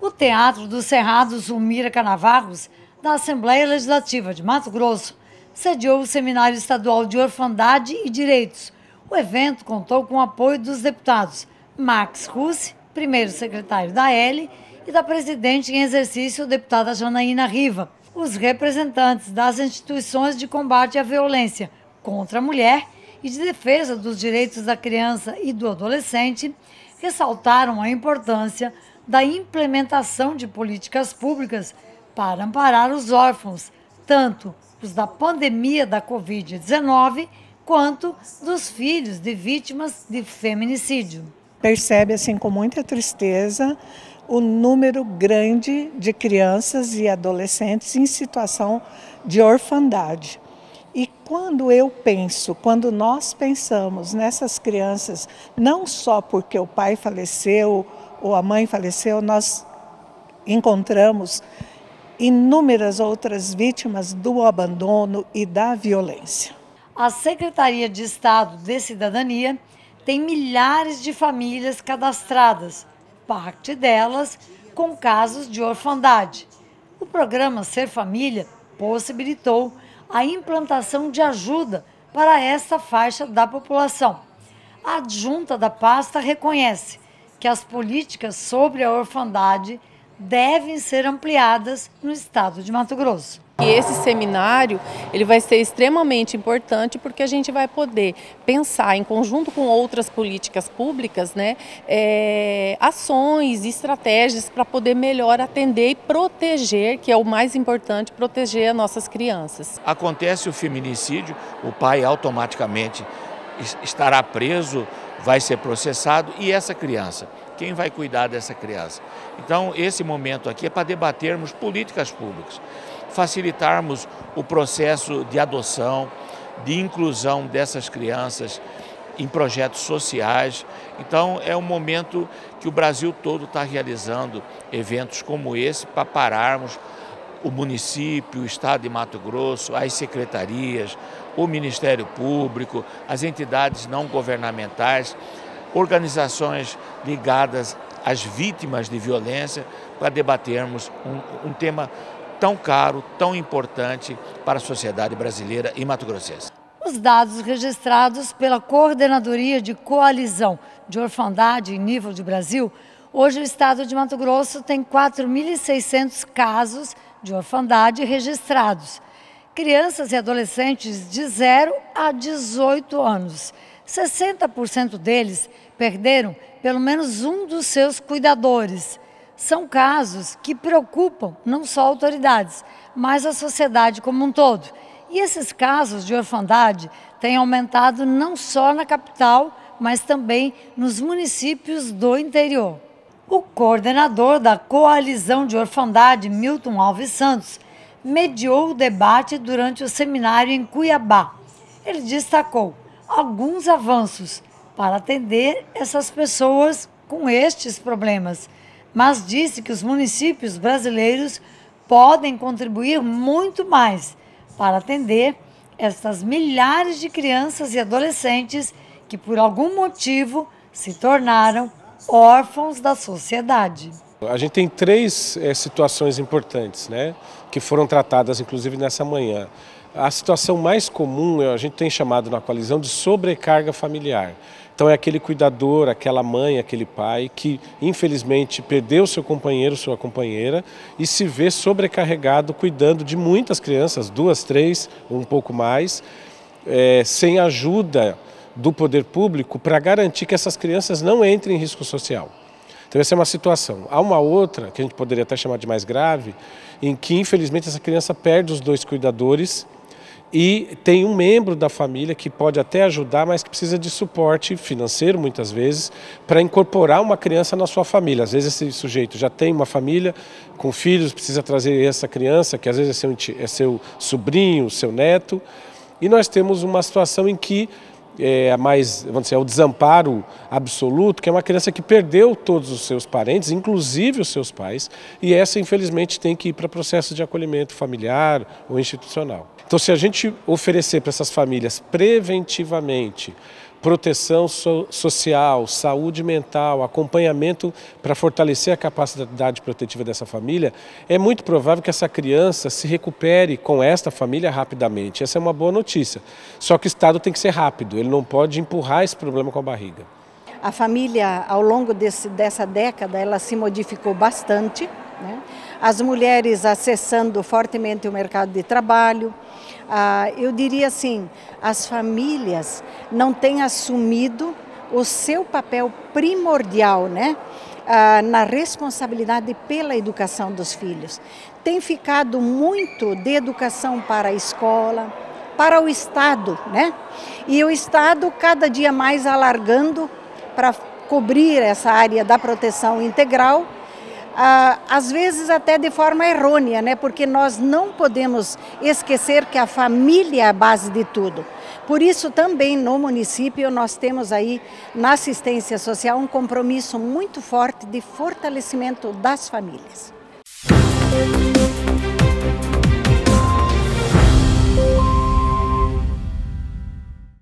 O Teatro dos Cerrados Umira Canavarros, da Assembleia Legislativa de Mato Grosso, sediou o Seminário Estadual de Orfandade e Direitos. O evento contou com o apoio dos deputados Max Russi, primeiro secretário da L, e da presidente em exercício, deputada Janaína Riva. Os representantes das instituições de combate à violência contra a mulher e de defesa dos direitos da criança e do adolescente ressaltaram a importância da implementação de políticas públicas para amparar os órfãos, tanto os da pandemia da Covid-19 quanto dos filhos de vítimas de feminicídio. Percebe assim com muita tristeza o número grande de crianças e adolescentes em situação de orfandade. E quando eu penso, quando nós pensamos nessas crianças, não só porque o pai faleceu ou a mãe faleceu, nós encontramos inúmeras outras vítimas do abandono e da violência. A Secretaria de Estado de Cidadania tem milhares de famílias cadastradas parte delas com casos de orfandade. O programa Ser Família possibilitou a implantação de ajuda para essa faixa da população. A adjunta da pasta reconhece que as políticas sobre a orfandade devem ser ampliadas no estado de Mato Grosso. E esse seminário ele vai ser extremamente importante porque a gente vai poder pensar em conjunto com outras políticas públicas, né, é, ações, estratégias para poder melhor atender e proteger, que é o mais importante, proteger as nossas crianças. Acontece o feminicídio, o pai automaticamente estará preso, vai ser processado e essa criança, quem vai cuidar dessa criança? Então esse momento aqui é para debatermos políticas públicas facilitarmos o processo de adoção, de inclusão dessas crianças em projetos sociais. Então, é um momento que o Brasil todo está realizando eventos como esse para pararmos o município, o Estado de Mato Grosso, as secretarias, o Ministério Público, as entidades não governamentais, organizações ligadas às vítimas de violência, para debatermos um, um tema tão caro, tão importante para a sociedade brasileira e mato-grossense. Os dados registrados pela Coordenadoria de Coalizão de Orfandade em nível de Brasil, hoje o estado de Mato Grosso tem 4.600 casos de orfandade registrados. Crianças e adolescentes de 0 a 18 anos. 60% deles perderam pelo menos um dos seus cuidadores são casos que preocupam não só autoridades, mas a sociedade como um todo. E esses casos de orfandade têm aumentado não só na capital, mas também nos municípios do interior. O coordenador da Coalizão de Orfandade, Milton Alves Santos, mediou o debate durante o seminário em Cuiabá. Ele destacou alguns avanços para atender essas pessoas com estes problemas mas disse que os municípios brasileiros podem contribuir muito mais para atender essas milhares de crianças e adolescentes que, por algum motivo, se tornaram órfãos da sociedade. A gente tem três é, situações importantes, né, que foram tratadas inclusive nessa manhã. A situação mais comum, a gente tem chamado na coalizão de sobrecarga familiar. Então é aquele cuidador, aquela mãe, aquele pai que infelizmente perdeu seu companheiro, sua companheira e se vê sobrecarregado cuidando de muitas crianças, duas, três, um pouco mais, é, sem ajuda do poder público para garantir que essas crianças não entrem em risco social. Então essa é uma situação. Há uma outra, que a gente poderia até chamar de mais grave, em que infelizmente essa criança perde os dois cuidadores e tem um membro da família que pode até ajudar, mas que precisa de suporte financeiro muitas vezes para incorporar uma criança na sua família. Às vezes esse sujeito já tem uma família com filhos, precisa trazer essa criança, que às vezes é seu, é seu sobrinho, seu neto, e nós temos uma situação em que é mais, vamos dizer, é o desamparo absoluto, que é uma criança que perdeu todos os seus parentes, inclusive os seus pais, e essa infelizmente tem que ir para processo de acolhimento familiar ou institucional. Então, se a gente oferecer para essas famílias preventivamente proteção so social, saúde mental, acompanhamento para fortalecer a capacidade protetiva dessa família, é muito provável que essa criança se recupere com esta família rapidamente. Essa é uma boa notícia. Só que o Estado tem que ser rápido, ele não pode empurrar esse problema com a barriga. A família, ao longo desse, dessa década, ela se modificou bastante. Né? As mulheres acessando fortemente o mercado de trabalho, ah, eu diria assim, as famílias não têm assumido o seu papel primordial, né? Ah, na responsabilidade pela educação dos filhos. Tem ficado muito de educação para a escola, para o Estado, né? E o Estado cada dia mais alargando para cobrir essa área da proteção integral às vezes até de forma errônea, né? porque nós não podemos esquecer que a família é a base de tudo. Por isso, também no município, nós temos aí na assistência social um compromisso muito forte de fortalecimento das famílias. Música